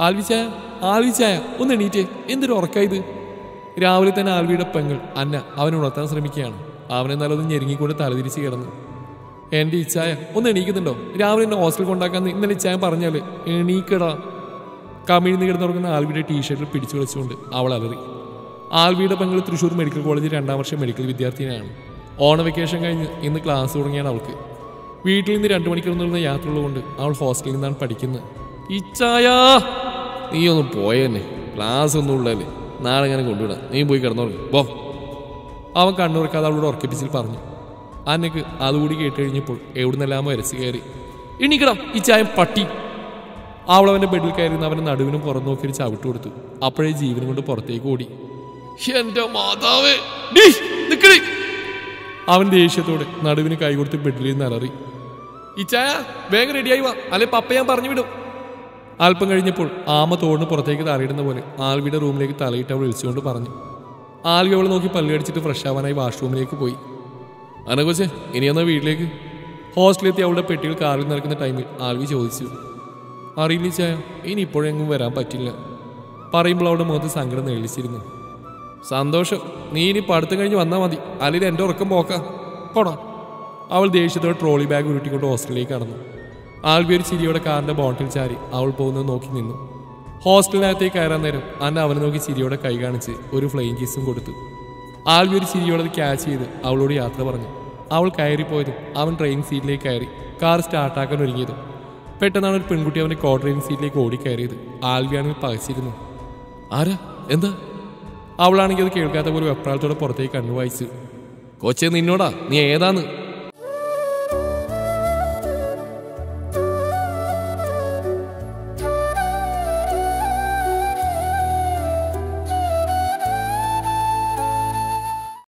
ആൽവിച്ചായ ആൽവിച്ചായ ഒന്ന് എണീറ്റേ. എന്തൊരു ഉറക്കായത് രാവിലെ തന്നെ ആൽവിയുടെ പെങ്ങൾ അന്ന അവനെ ഉണർത്താൻ ശ്രമിക്കുകയാണ്. അവനെ നല്ലത് ഞെരുങ്ങിക്കൊണ്ട് തലതിരിച്ച് കിടന്നു. എന്റെ ഇച്ചായ ഒന്ന് എണീക്കുന്നുണ്ടോ? രാവിലെ എന്നെ ഹോസ്റ്റൽ കൊണ്ടാക്കാന്ന് ഇന്നലെ ഇച്ചായ പറഞ്ഞാൽ എണീക്കടാ. കമിഴ്ന്ന് കിടന്നുറങ്ങുന്ന ആൽവിയുടെ ടീഷർട്ടിൽ പിടിച്ചു വിളിച്ചുകൊണ്ട് അവൾ അലറി. ആൽവിയുടെ പെങ്ങൾ തൃശ്ശൂർ മെഡിക്കൽ കോളേജിൽ രണ്ടാം വർഷം മെഡിക്കൽ വിദ്യാർത്ഥിനിയാണ്. ഓണ വെക്കേഷൻ കഴിഞ്ഞ് ഇന്ന് ക്ലാസ് തുടങ്ങിയാണ് അവൾക്ക്. വീട്ടിൽ നിന്ന് രണ്ടു മണിക്കൂർ നിന്നുള്ള യാത്ര ഉള്ളതുകൊണ്ട് അവൾ ഹോസ്റ്റലിൽ നിന്നാണ് പഠിക്കുന്നത്. ഇച്ചായാ! നീ ഒന്ന് പോയെന്നെ ക്ലാസ് ഒന്നും ഉള്ളതല്ലേ നാളെ ഇങ്ങനെ കൊണ്ടുവിടാം. നീ പോയി കിടന്നോളി പോ. അവൻ കണ്ണുറക്കാതെ അവളോട് ഉറക്കിപ്പിച്ചിൽ പറഞ്ഞു. അന്നക്ക് അതുകൂടി കേട്ട് കഴിഞ്ഞപ്പോൾ എവിടുന്നെല്ലാം വരച്ച് കയറി. എണീക്കടാ ഈ ചായം പട്ടി. അവളവന്റെ ബെഡിൽ കയറി അവന്റെ നടുവിനും പുറം നോക്കി ചവിട്ട് കൊടുത്തു. അപ്പോഴേ ജീവനും കൊണ്ട് പുറത്തേക്ക് ഓടി. എന്റെ മാതാവേ നിക്കടി. അവൻ ദേഷ്യത്തോടെ നടുവിന് കൈ കൊടുത്ത് ബെഡിൽ നിന്ന് അലറി. ചായ വേഗം റെഡിയായി വാ. അല്ലെ പപ്പ ഞാൻ പറഞ്ഞു വിടും. അല്പം കഴിഞ്ഞപ്പോൾ ആമ തോടിന് പുറത്തേക്ക് താറിയിടുന്ന പോലെ ആൽവിയുടെ റൂമിലേക്ക് തലയിട്ട് അവൾ വിളിച്ചുകൊണ്ട് പറഞ്ഞു. ആൽവി അവൾ നോക്കി പല്ലുകടിച്ചിട്ട് ഫ്രഷ് ആവാനായി വാഷ്റൂമിലേക്ക് പോയി. അനകൊച്ചെ ഇനി എന്നാ വീട്ടിലേക്ക്? ഹോസ്റ്റലിലെത്തി അവളുടെ പെട്ടികൾ കാറിൽ നിൽക്കുന്ന ടൈമിൽ ആൽവി ചോദിച്ചു. അറിയില്ല ചായ? ഇനി ഇപ്പോഴെങ്ങും വരാൻ പറ്റില്ല. പറയുമ്പോൾ അവളുടെ മുഖത്ത് സങ്കടം നേളിച്ചിരുന്നു സന്തോഷം. നീ ഇനി പഠിത്തം കഴിഞ്ഞ് വന്നാൽ മതി. അല്ലെങ്കിൽ എന്റെ ഉറക്കം പോക്കാം. പോടാ അവൾ ദേഷ്യത്തോടെ ട്രോളി ബാഗ് ഉരുട്ടിക്കൊണ്ട് ഹോസ്റ്റലിലേക്ക് കടന്നു. ആൽവി ഒരു ചിരിയോടെ കാറിന്റെ ബോട്ടിൽ ചാരി അവൾ പോകുന്നത് നോക്കി നിന്നു. ഹോസ്റ്റലിനകത്തേക്ക് കയറാൻ നേരം അന്ന അവനെ നോക്കി ചിരിയോടെ കൈ കാണിച്ച് ഒരു ഫ്ലൈങ് കിസും കൊടുത്തു. ആൽവി ഒരു ചിരിയോടെ ക്യാച്ച് ചെയ്ത് അവളോട് യാത്ര പറഞ്ഞു. അവൾ കയറിപ്പോയതും അവൻ ട്രെയിൻ സീറ്റിലേക്ക് കയറി കാർ സ്റ്റാർട്ടാക്കാൻ ഒരുങ്ങിയതും. പെട്ടെന്നാണ് ഒരു പെൺകുട്ടി അവന്റെ കോ ട്രെയിൻ സീറ്റിലേക്ക് ഓടിക്കയറിയത്. ആൽവിയാണെങ്കിൽ പകച്ചിരുന്നു. ആരാ? എന്താ? അവളാണെങ്കിൽ അത് കേൾക്കാത്ത പോലെ വെപ്രാളത്തോടെ പുറത്തേക്ക് കണ്ണു വായിച്ചു കൊച്ചേ നിന്നോടാ? നീ ഏതാന്ന്?